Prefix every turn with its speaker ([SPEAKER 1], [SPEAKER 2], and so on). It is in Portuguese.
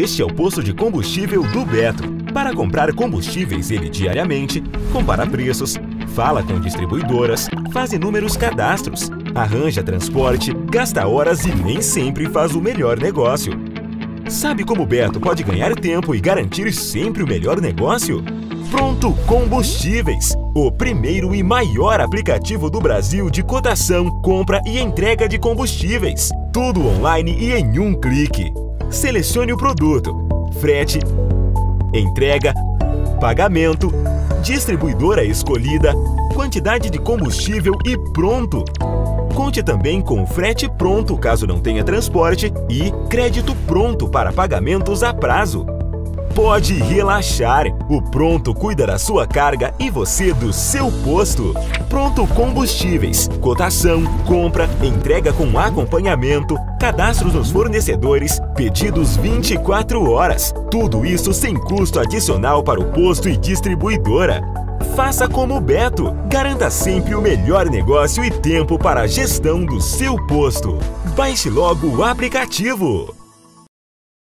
[SPEAKER 1] Este é o posto de combustível do Beto. Para comprar combustíveis ele diariamente, compara preços, fala com distribuidoras, faz inúmeros cadastros, arranja transporte, gasta horas e nem sempre faz o melhor negócio. Sabe como o Beto pode ganhar tempo e garantir sempre o melhor negócio? Pronto Combustíveis, o primeiro e maior aplicativo do Brasil de cotação, compra e entrega de combustíveis. Tudo online e em um clique. Selecione o produto, frete, entrega, pagamento, distribuidora escolhida, quantidade de combustível e pronto! Conte também com frete pronto caso não tenha transporte e crédito pronto para pagamentos a prazo. Pode relaxar, o Pronto cuida da sua carga e você do seu posto. Pronto Combustíveis, cotação, compra, entrega com acompanhamento, cadastros nos fornecedores, pedidos 24 horas. Tudo isso sem custo adicional para o posto e distribuidora. Faça como o Beto. Garanta sempre o melhor negócio e tempo para a gestão do seu posto. Baixe logo o aplicativo.